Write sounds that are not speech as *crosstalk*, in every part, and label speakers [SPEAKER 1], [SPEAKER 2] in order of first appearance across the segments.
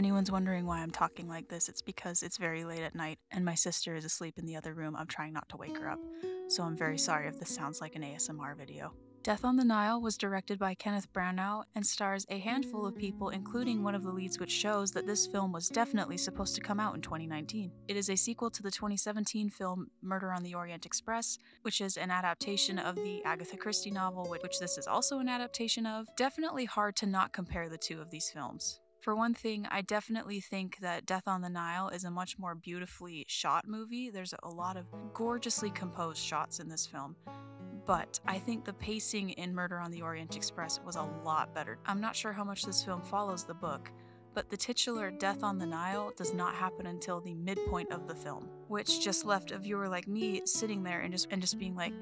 [SPEAKER 1] Anyone's wondering why I'm talking like this, it's because it's very late at night and my sister is asleep in the other room. I'm trying not to wake her up. So I'm very sorry if this sounds like an ASMR video. Death on the Nile was directed by Kenneth Branagh and stars a handful of people, including one of the leads, which shows that this film was definitely supposed to come out in 2019. It is a sequel to the 2017 film Murder on the Orient Express, which is an adaptation of the Agatha Christie novel, which this is also an adaptation of. Definitely hard to not compare the two of these films. For one thing, I definitely think that Death on the Nile is a much more beautifully shot movie. There's a lot of gorgeously composed shots in this film. But I think the pacing in Murder on the Orient Express was a lot better. I'm not sure how much this film follows the book, but the titular Death on the Nile does not happen until the midpoint of the film, which just left a viewer like me sitting there and just and just being like,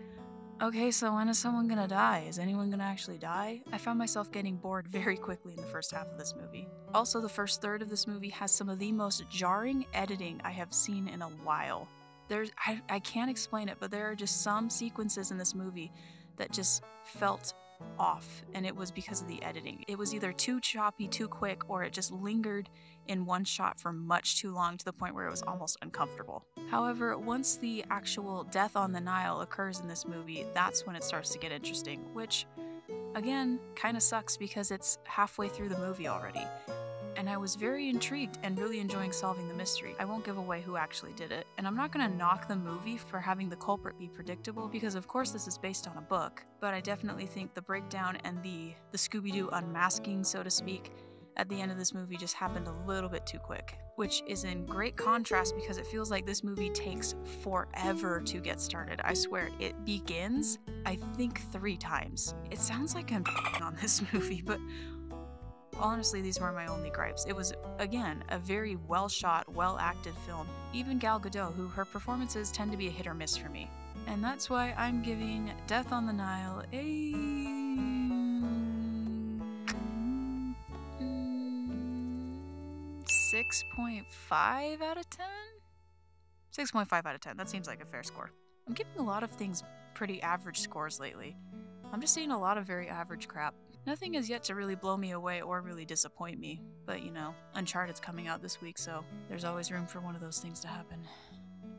[SPEAKER 1] Okay, so when is someone gonna die? Is anyone gonna actually die? I found myself getting bored very quickly in the first half of this movie. Also, the first third of this movie has some of the most jarring editing I have seen in a while. There's, I, I can't explain it, but there are just some sequences in this movie that just felt off, and it was because of the editing. It was either too choppy, too quick, or it just lingered in one shot for much too long to the point where it was almost uncomfortable. However, once the actual death on the Nile occurs in this movie, that's when it starts to get interesting, which, again, kind of sucks because it's halfway through the movie already. And I was very intrigued and really enjoying solving the mystery. I won't give away who actually did it, and I'm not gonna knock the movie for having the culprit be predictable because of course this is based on a book, but I definitely think the breakdown and the the Scooby-Doo unmasking, so to speak, at the end of this movie just happened a little bit too quick, which is in great contrast because it feels like this movie takes forever to get started. I swear, it begins, I think, three times. It sounds like I'm *laughs* on this movie, but honestly, these were my only gripes. It was, again, a very well shot, well acted film. Even Gal Gadot, who her performances tend to be a hit or miss for me. And that's why I'm giving Death on the Nile a 6.5 out of 10? 6.5 out of 10. That seems like a fair score. I'm giving a lot of things pretty average scores lately. I'm just seeing a lot of very average crap. Nothing has yet to really blow me away or really disappoint me, but you know, Uncharted's coming out this week, so there's always room for one of those things to happen.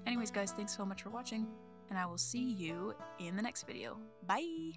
[SPEAKER 1] Anyways, guys, thanks so much for watching, and I will see you in the next video. Bye!